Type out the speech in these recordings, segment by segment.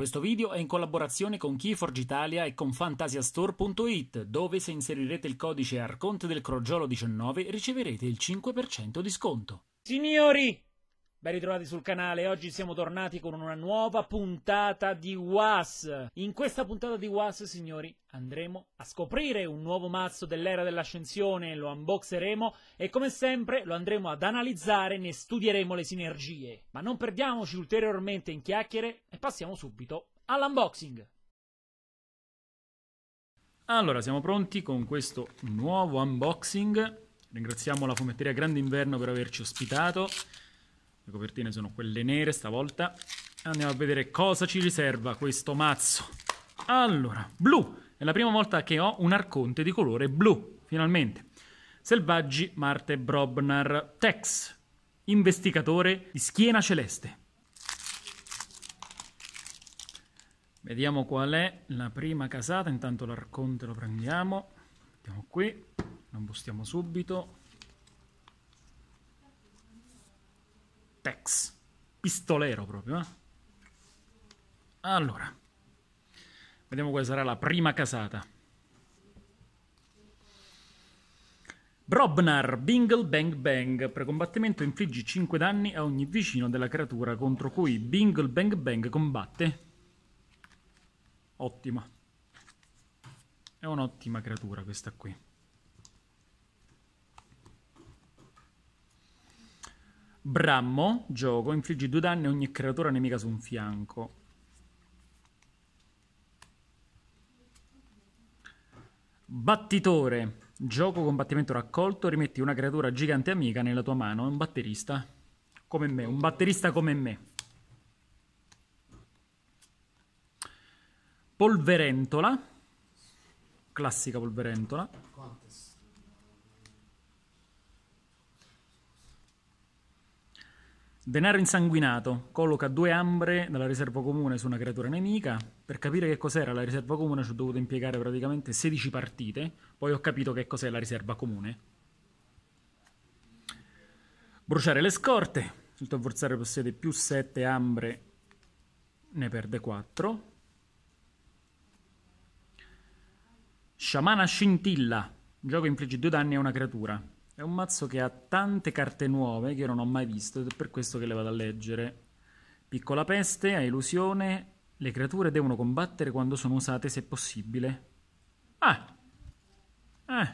Questo video è in collaborazione con Keyforge Italia e con fantasiastore.it, dove se inserirete il codice Arconte del Crogiolo 19 riceverete il 5% di sconto. Signori, Ben ritrovati sul canale, oggi siamo tornati con una nuova puntata di Was. In questa puntata di Was, signori, andremo a scoprire un nuovo mazzo dell'era dell'ascensione, lo unboxeremo e come sempre lo andremo ad analizzare, ne studieremo le sinergie. Ma non perdiamoci ulteriormente in chiacchiere e passiamo subito all'unboxing. Allora, siamo pronti con questo nuovo unboxing. Ringraziamo la fumetteria Grande Inverno per averci ospitato. Le copertine sono quelle nere stavolta. Andiamo a vedere cosa ci riserva questo mazzo. Allora, blu. È la prima volta che ho un arconte di colore blu, finalmente. Selvaggi Marte Brobnar Tex, investigatore di schiena celeste. Vediamo qual è la prima casata, intanto l'arconte lo prendiamo. Mettiamo qui, lo impostiamo subito. Tex. Pistolero proprio, eh? Allora. Vediamo quale sarà la prima casata. Brobnar, Bingle Bang Bang. Precombattimento infliggi 5 danni a ogni vicino della creatura contro cui Bingle Bang Bang combatte. Ottima. È un'ottima creatura questa qui. Brammo, gioco, infliggi due danni a ogni creatura nemica su un fianco. Battitore, gioco combattimento raccolto, rimetti una creatura gigante amica nella tua mano, un batterista come me, un batterista come me. Polverentola, classica polverentola. Denaro insanguinato. Colloca due ambre dalla riserva comune su una creatura nemica. Per capire che cos'era la riserva comune ci ho dovuto impiegare praticamente 16 partite. Poi ho capito che cos'è la riserva comune. Bruciare le scorte. Il tuo avversario possiede più 7 ambre, ne perde 4. Sciamana scintilla. Gioco infligge 2 danni a una creatura. È un mazzo che ha tante carte nuove che io non ho mai visto ed è per questo che le vado a leggere. Piccola peste, a illusione, le creature devono combattere quando sono usate se possibile. Ah! Eh!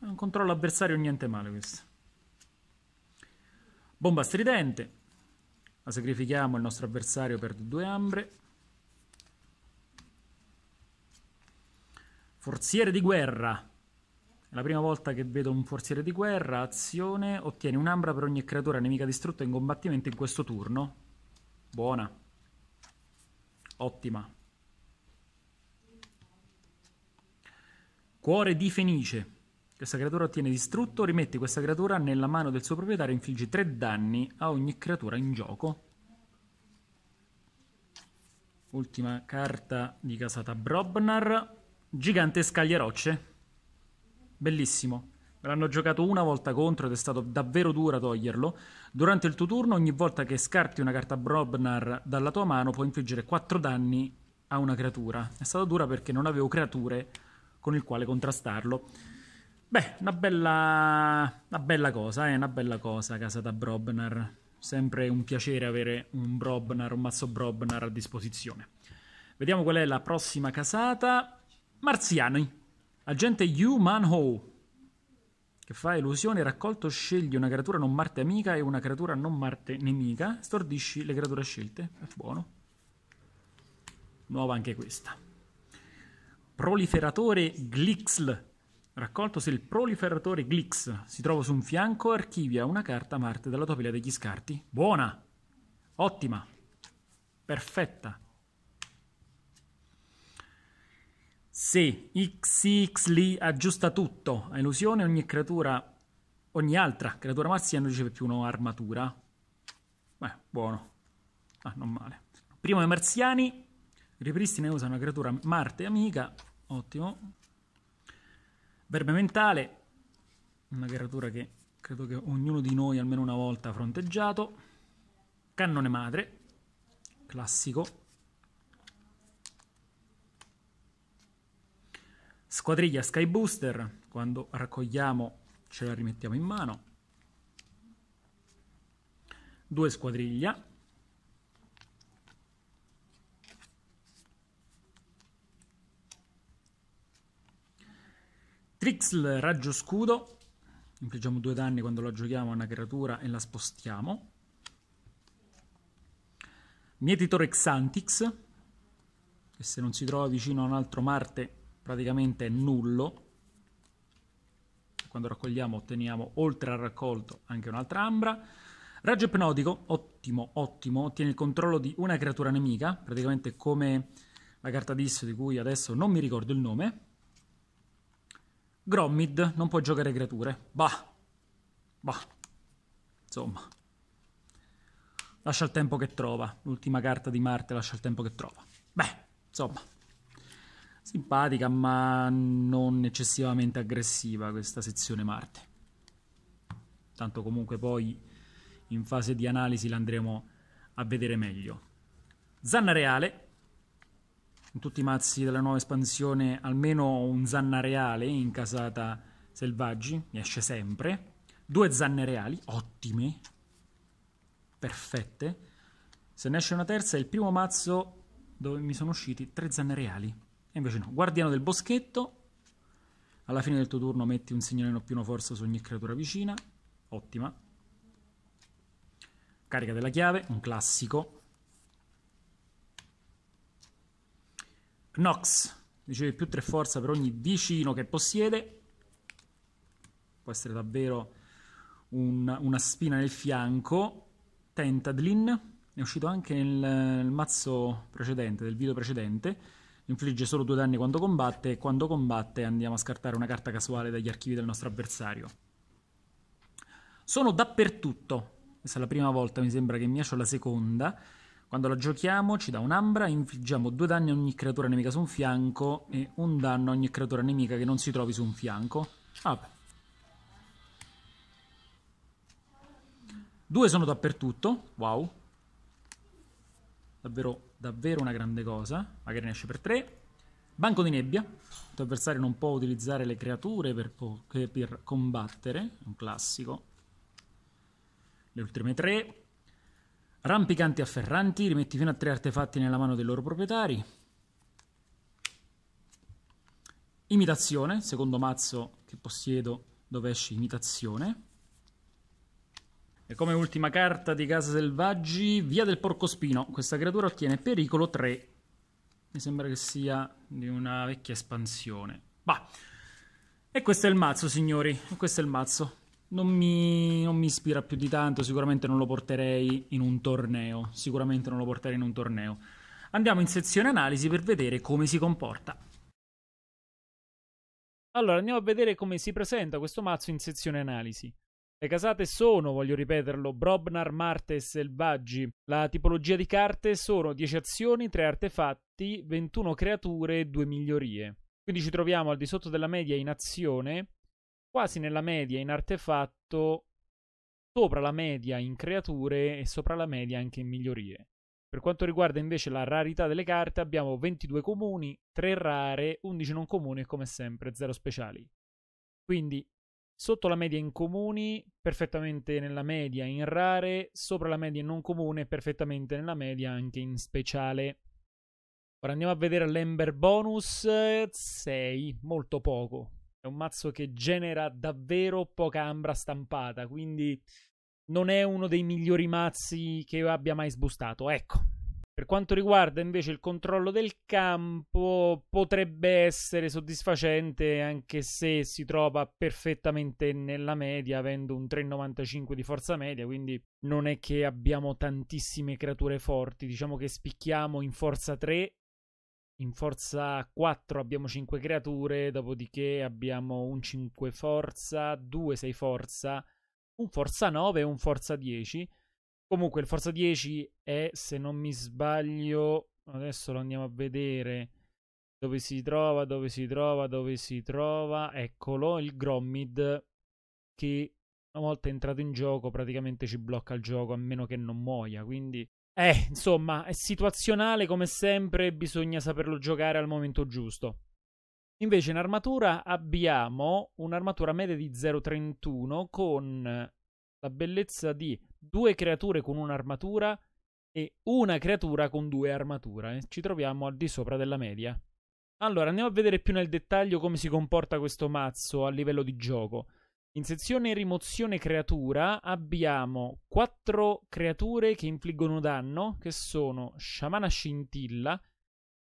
Un controllo avversario niente male questo. Bomba stridente. La sacrifichiamo, il nostro avversario perde due ambre. Forziere di guerra. La prima volta che vedo un forziere di guerra, azione, ottieni un'ambra per ogni creatura nemica distrutta in combattimento in questo turno. Buona. Ottima. Cuore di Fenice. Questa creatura ottiene distrutto, rimetti questa creatura nella mano del suo proprietario e infliggi 3 danni a ogni creatura in gioco. Ultima carta di casata Brobnar. Gigante Scaglierocce. Bellissimo. Me l'hanno giocato una volta contro ed è stato davvero dura toglierlo. Durante il tuo turno, ogni volta che scarti una carta Brobnar dalla tua mano, puoi infliggere 4 danni a una creatura. È stata dura perché non avevo creature con il quale contrastarlo. Beh, una bella, una bella cosa, eh, una bella cosa, casa da Brobnar. Sempre un piacere avere un Brobnar, un mazzo Brobnar a disposizione. Vediamo qual è la prossima casata. Marziani. Agente Yu Man Ho che fa illusione raccolto scegli una creatura non Marte amica e una creatura non Marte nemica. Stordisci le creature scelte. È buono. Nuova anche questa. Proliferatore Glixl. Raccolto se il proliferatore Glix si trova su un fianco archivia una carta Marte dalla tua pila degli scarti. Buona. Ottima. Perfetta Se XXLI aggiusta tutto, a illusione ogni creatura, ogni altra creatura marziana riceve più un'armatura. Beh, buono. Ah, non male. Primo i marziani, ripristina e usa una creatura Marte amica, ottimo. Verbe mentale, una creatura che credo che ognuno di noi almeno una volta ha fronteggiato. Cannone madre, classico. Squadriglia Sky Booster, quando raccogliamo ce la rimettiamo in mano. Due squadriglia. Trixl Raggio Scudo. Infliggiamo due danni quando la giochiamo a una creatura e la spostiamo. Mietitor Xantix, che se non si trova vicino a un altro Marte praticamente nullo. Quando raccogliamo otteniamo oltre al raccolto anche un'altra Ambra. Raggio ipnotico, ottimo, ottimo, ottiene il controllo di una creatura nemica, praticamente come la carta Disso di cui adesso non mi ricordo il nome. Grommid non può giocare creature. Bah. Bah. Insomma. Lascia il tempo che trova. L'ultima carta di Marte lascia il tempo che trova. Beh, insomma. Simpatica, ma non eccessivamente aggressiva questa sezione Marte. Tanto comunque poi in fase di analisi l'andremo a vedere meglio. Zanna Reale, in tutti i mazzi della nuova espansione almeno un zanna reale in casata selvaggi, mi esce sempre. Due zanne reali, ottime, perfette. Se ne esce una terza è il primo mazzo dove mi sono usciti tre zanne reali. E invece no, guardiano del boschetto. Alla fine del tuo turno metti un segnalino più una forza su ogni creatura vicina. Ottima. Carica della chiave, un classico. Nox, riceve più 3 forza per ogni vicino che possiede. Può essere davvero un, una spina nel fianco. Tentadlin, è uscito anche nel, nel, mazzo precedente, del video precedente. Infligge solo due danni quando combatte e quando combatte andiamo a scartare una carta casuale dagli archivi del nostro avversario. Sono dappertutto. Questa è la prima volta, mi sembra che mi esce la seconda. Quando la giochiamo ci dà un'ambra, infliggiamo due danni a ogni creatura nemica su un fianco e un danno a ogni creatura nemica che non si trovi su un fianco. Vabbè. Due sono dappertutto, wow. Davvero, davvero una grande cosa. Magari ne esce per tre. Banco di nebbia. Il tuo avversario non può utilizzare le creature per, per combattere. un classico. Le ultime tre. Rampicanti afferranti, rimetti fino a tre artefatti nella mano dei loro proprietari. Imitazione, secondo mazzo che possiedo dove esce imitazione. E come ultima carta di Casa Selvaggi, Via del Porcospino. Questa creatura ottiene pericolo 3. Mi sembra che sia di una vecchia espansione. Bah. E questo è il mazzo, signori. Questo è il mazzo non mi, non mi, ispira più di tanto, sicuramente non lo porterei in un torneo, sicuramente non lo porterei in un torneo. Andiamo in sezione analisi per vedere come si comporta. Allora, andiamo a vedere come si presenta questo mazzo in sezione analisi. Le casate sono, voglio ripeterlo, Brobnar, Marte e Selvaggi. La tipologia di carte sono 10 azioni, 3 artefatti, 21 creature e 2 migliorie. Quindi ci troviamo al di sotto della media in azione quasi nella media in artefatto, sopra la media in creature e sopra la media anche in migliorie. Per quanto riguarda invece la rarità delle carte, abbiamo 22 comuni, 3 rare, 11 non comuni e come sempre 0 speciali. Quindi sotto la media in comuni, perfettamente nella media in rare, sopra la media in non comune, perfettamente nella media anche in speciale. Ora andiamo a vedere l'Ember bonus 6, molto poco. È un mazzo che genera davvero poca ambra stampata, quindi non è uno dei migliori mazzi che io abbia mai sbustato. Ecco. Per quanto riguarda invece il controllo del campo, potrebbe essere soddisfacente anche se si trova perfettamente nella media, avendo un 3,95 di forza media, quindi non è che abbiamo tantissime creature forti, diciamo che spicchiamo in forza 3 in forza 4 abbiamo 5 creature, dopodiché abbiamo un 5 forza, 2 6 forza, un forza 9 e un forza 10. Comunque il forza 10 è, se non mi sbaglio, adesso lo andiamo a vedere dove si trova, dove si trova, dove si trova. Eccolo, il Grommid che una volta entrato in gioco praticamente ci blocca il gioco a meno che non muoia, quindi eh, insomma, è situazionale come sempre, bisogna saperlo giocare al momento giusto. Invece in armatura abbiamo un'armatura media di 0,31 con la bellezza di due creature con un'armatura e una creatura con due armature. Ci troviamo al di sopra della media. Allora, andiamo a vedere più nel dettaglio come si comporta questo mazzo a livello di gioco. In sezione rimozione creatura abbiamo quattro creature che infliggono danno, che sono Sciamana Scintilla,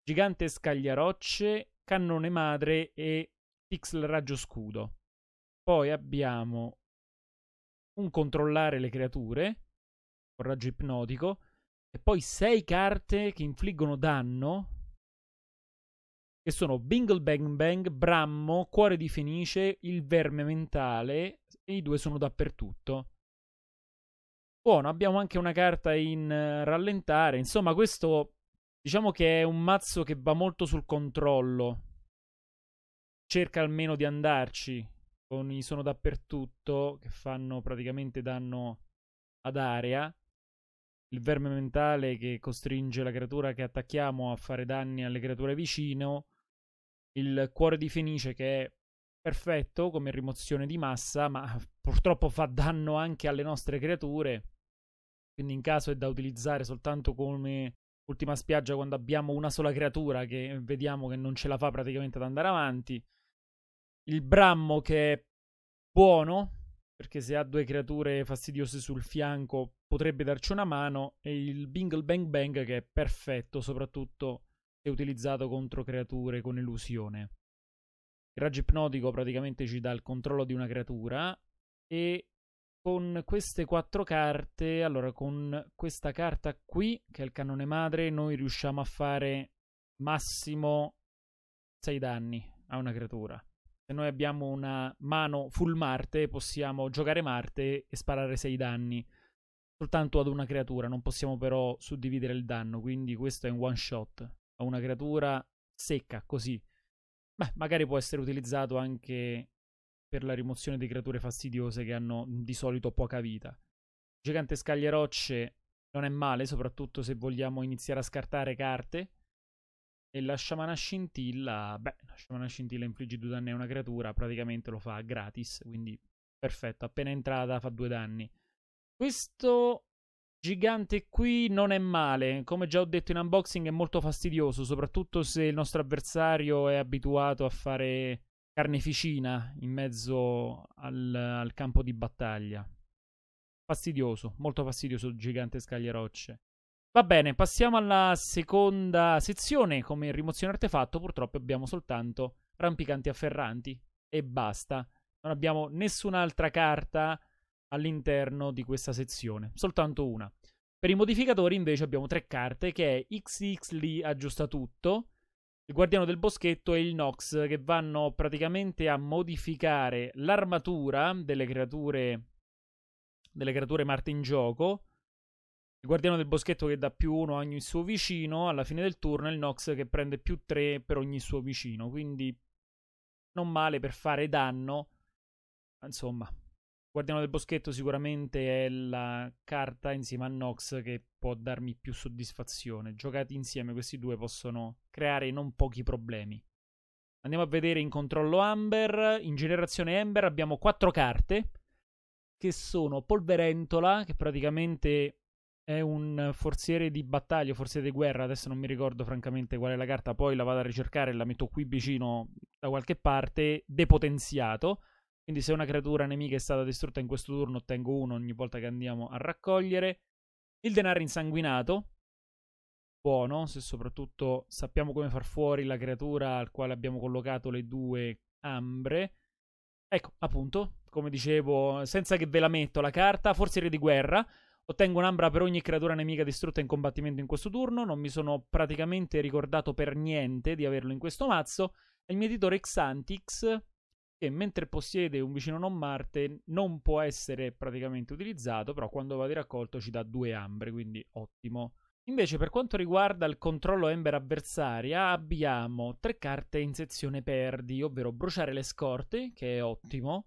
Gigante Scagliarocce, Cannone Madre e Pixel Raggio Scudo. Poi abbiamo un controllare le creature, con raggio ipnotico, e poi sei carte che infliggono danno, che sono Bingle Bang Bang, Brammo, Cuore di Fenice, Il Verme Mentale, e i due sono dappertutto. Buono, abbiamo anche una carta in uh, rallentare, insomma questo diciamo che è un mazzo che va molto sul controllo, cerca almeno di andarci, con i sono dappertutto, che fanno praticamente danno ad area, il verme mentale che costringe la creatura che attacchiamo a fare danni alle creature vicino, il cuore di Fenice che è perfetto come rimozione di massa, ma purtroppo fa danno anche alle nostre creature. Quindi in caso è da utilizzare soltanto come ultima spiaggia quando abbiamo una sola creatura che vediamo che non ce la fa praticamente ad andare avanti. Il Brammo che è buono, perché se ha due creature fastidiose sul fianco potrebbe darci una mano, e il Bingle Bang Bang che è perfetto, soprattutto se utilizzato contro creature con illusione. Il raggio ipnotico praticamente ci dà il controllo di una creatura e con queste quattro carte, allora con questa carta qui, che è il cannone madre, noi riusciamo a fare massimo 6 danni a una creatura se noi abbiamo una mano full Marte, possiamo giocare Marte e sparare 6 danni soltanto ad una creatura. Non possiamo però suddividere il danno, quindi questo è un one shot a una creatura secca, così. Beh, magari può essere utilizzato anche per la rimozione di creature fastidiose che hanno di solito poca vita. Gigante Scaglierocce non è male, soprattutto se vogliamo iniziare a scartare carte e la sciamana scintilla, beh, la sciamana scintilla infligge due danni a una creatura, praticamente lo fa gratis, quindi perfetto, appena entrata fa due danni. Questo gigante qui non è male, come già ho detto in unboxing è molto fastidioso, soprattutto se il nostro avversario è abituato a fare carneficina in mezzo al, al campo di battaglia. Fastidioso, molto fastidioso il gigante scaglierocce. Va bene, passiamo alla seconda sezione. Come rimozione artefatto, purtroppo abbiamo soltanto rampicanti afferranti. E basta. Non abbiamo nessun'altra carta all'interno di questa sezione, soltanto una. Per i modificatori invece abbiamo tre carte che è XX Lee aggiusta tutto, il guardiano del boschetto e il Nox che vanno praticamente a modificare l'armatura delle creature delle creature Marte in gioco il guardiano del boschetto che dà più 1 a ogni suo vicino, alla fine del turno il Nox che prende più 3 per ogni suo vicino, quindi non male per fare danno. Insomma, il guardiano del boschetto sicuramente è la carta insieme a Nox che può darmi più soddisfazione. Giocati insieme questi due possono creare non pochi problemi. Andiamo a vedere in controllo Amber. In generazione Amber abbiamo 4 carte che sono Polverentola, che praticamente è un forziere di battaglia, forziere di guerra, adesso non mi ricordo francamente qual è la carta, poi la vado a ricercare e la metto qui vicino da qualche parte, depotenziato. Quindi se una creatura nemica è stata distrutta in questo turno ottengo uno ogni volta che andiamo a raccogliere. Il denaro insanguinato, buono, se soprattutto sappiamo come far fuori la creatura al quale abbiamo collocato le due ambre. Ecco, appunto, come dicevo, senza che ve la metto la carta, forziere di guerra, Ottengo un'ambra per ogni creatura nemica distrutta in combattimento in questo turno. Non mi sono praticamente ricordato per niente di averlo in questo mazzo. Il mietitore Xantix, che mentre possiede un vicino non Marte, non può essere praticamente utilizzato, però quando va di raccolto ci dà due ambre, quindi ottimo. Invece, per quanto riguarda il controllo Ember avversaria, abbiamo tre carte in sezione perdi, ovvero bruciare le scorte, che è ottimo,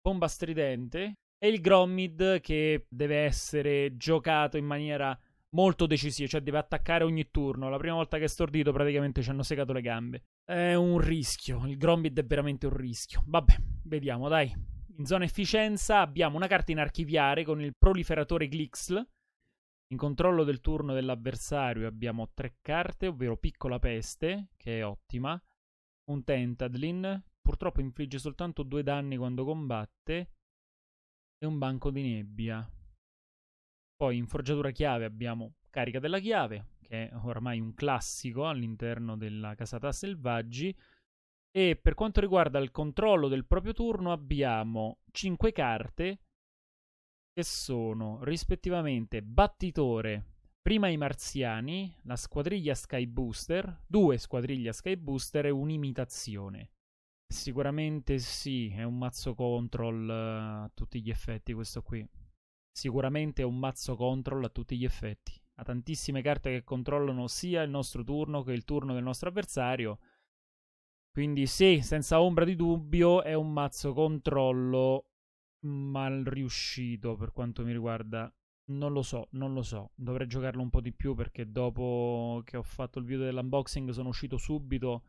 bomba stridente, e il Grommid che deve essere giocato in maniera molto decisivo, cioè deve attaccare ogni turno. La prima volta che è stordito praticamente ci hanno segato le gambe. È un rischio, il Grombid è veramente un rischio. Vabbè, vediamo, dai. In zona efficienza abbiamo una carta in archiviare con il proliferatore Glixl. In controllo del turno dell'avversario abbiamo tre carte, ovvero Piccola Peste, che è ottima, un Tentadlin, purtroppo infligge soltanto due danni quando combatte, e un Banco di Nebbia. Poi in forgiatura chiave abbiamo carica della chiave, che è ormai un classico all'interno della casata selvaggi. E per quanto riguarda il controllo del proprio turno abbiamo 5 carte che sono rispettivamente Battitore, prima i Marziani, la squadriglia Sky Booster, due squadriglia Sky Booster e un'imitazione. Sicuramente sì, è un mazzo control uh, a tutti gli effetti questo qui sicuramente è un mazzo control a tutti gli effetti. Ha tantissime carte che controllano sia il nostro turno che il turno del nostro avversario. Quindi sì, senza ombra di dubbio è un mazzo controllo mal riuscito per quanto mi riguarda. Non lo so, non lo so. Dovrei giocarlo un po' di più perché dopo che ho fatto il video dell'unboxing sono uscito subito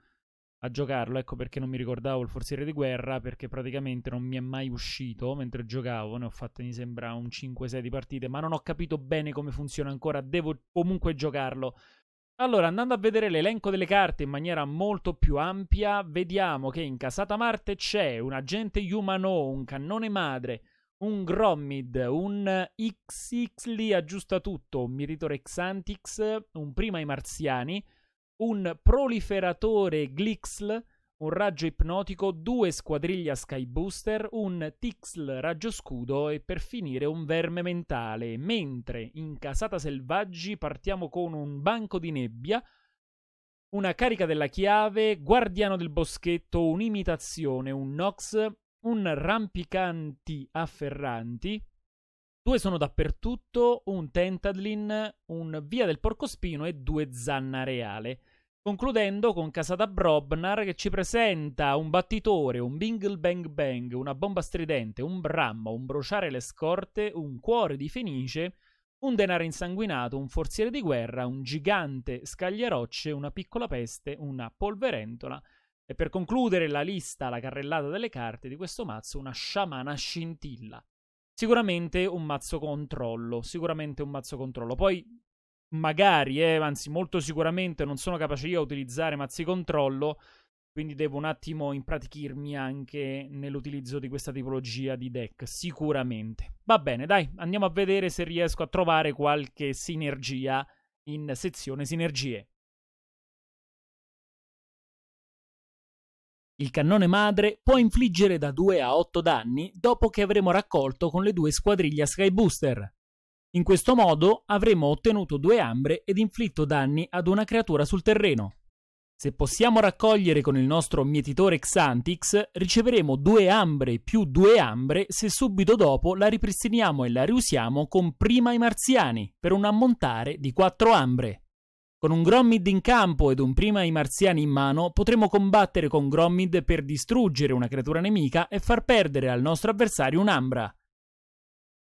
a giocarlo, ecco perché non mi ricordavo il forziere di guerra, perché praticamente non mi è mai uscito mentre giocavo, ne ho fatte mi sembra un 5-6 di partite, ma non ho capito bene come funziona ancora, devo comunque giocarlo. Allora, andando a vedere l'elenco delle carte in maniera molto più ampia, vediamo che in Casata Marte c'è un agente Humano, un cannone madre, un Grommid, un XX aggiusta tutto, un Miritore Xantix, un Prima i Marziani, un proliferatore Glixl, un raggio ipnotico, due squadriglia Sky Booster, un Tixl raggio scudo e per finire un verme mentale. Mentre in Casata Selvaggi partiamo con un banco di nebbia, una carica della chiave, guardiano del boschetto, un'imitazione, un Nox, un rampicanti afferranti. Due sono dappertutto, un Tentadlin, un Via del Porcospino e due Zanna Reale. Concludendo con Casata Brobnar che ci presenta un battitore, un bingle bang bang, una bomba stridente, un brammo, un bruciare le scorte, un cuore di fenice, un denaro insanguinato, un forziere di guerra, un gigante scagliarocce, una piccola peste, una polverentola e per concludere la lista, la carrellata delle carte di questo mazzo, una sciamana scintilla. Sicuramente un mazzo controllo, sicuramente un mazzo controllo. Poi magari, eh, anzi molto sicuramente non sono capace io a utilizzare mazzi controllo, quindi devo un attimo impratichirmi anche nell'utilizzo di questa tipologia di deck, sicuramente. Va bene, dai, andiamo a vedere se riesco a trovare qualche sinergia in sezione sinergie. Il cannone madre può infliggere da 2 a 8 danni dopo che avremo raccolto con le due squadriglie Sky Booster. In questo modo avremo ottenuto due ambre ed inflitto danni ad una creatura sul terreno. Se possiamo raccogliere con il nostro mietitore Xantix, riceveremo due ambre più due ambre se subito dopo la ripristiniamo e la riusiamo con prima i marziani, per un ammontare di 4 ambre. Con un Grommid in campo ed un prima i marziani in mano, potremo combattere con Grommid per distruggere una creatura nemica e far perdere al nostro avversario un'ambra.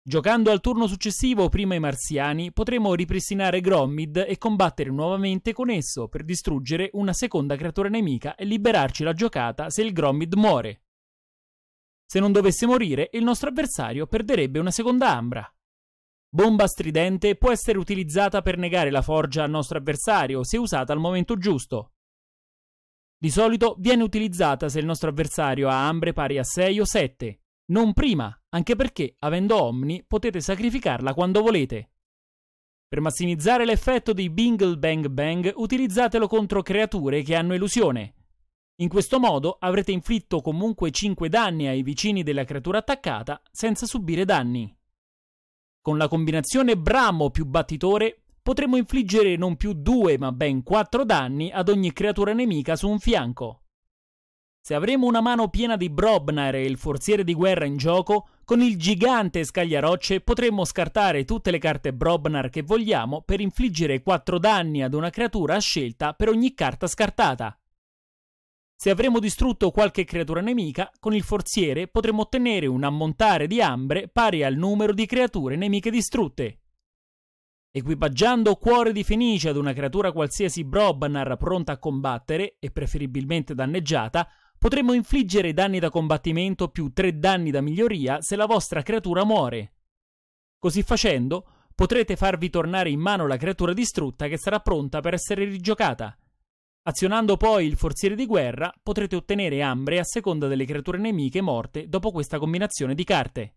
Giocando al turno successivo prima i marziani, potremo ripristinare Grommid e combattere nuovamente con esso per distruggere una seconda creatura nemica e liberarci la giocata se il Grommid muore. Se non dovesse morire, il nostro avversario perderebbe una seconda ambra. Bomba stridente può essere utilizzata per negare la forgia al nostro avversario se usata al momento giusto. Di solito viene utilizzata se il nostro avversario ha ambre pari a 6 o 7, non prima, anche perché, avendo Omni, potete sacrificarla quando volete. Per massimizzare l'effetto di Bingle Bang Bang, utilizzatelo contro creature che hanno illusione. In questo modo avrete inflitto comunque 5 danni ai vicini della creatura attaccata senza subire danni. Con la combinazione Bramo più Battitore potremo infliggere non più 2 ma ben 4 danni ad ogni creatura nemica su un fianco. Se avremo una mano piena di Brobnar e il forziere di guerra in gioco, con il gigante scagliarocce potremmo scartare tutte le carte Brobnar che vogliamo per infliggere 4 danni ad una creatura a scelta per ogni carta scartata. Se avremo distrutto qualche creatura nemica, con il forziere potremo ottenere un ammontare di ambre pari al numero di creature nemiche distrutte. Equipaggiando Cuore di Fenice ad una creatura qualsiasi Brobnar pronta a combattere e preferibilmente danneggiata, potremmo infliggere danni da combattimento più 3 danni da miglioria se la vostra creatura muore. Così facendo, potrete farvi tornare in mano la creatura distrutta che sarà pronta per essere rigiocata. Azionando poi il forziere di guerra, potrete ottenere ambre a seconda delle creature nemiche morte dopo questa combinazione di carte.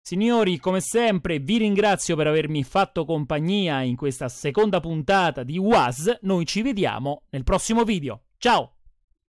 Signori, come sempre, vi ringrazio per avermi fatto compagnia in questa seconda puntata di WAS. Noi ci vediamo nel prossimo video. Ciao!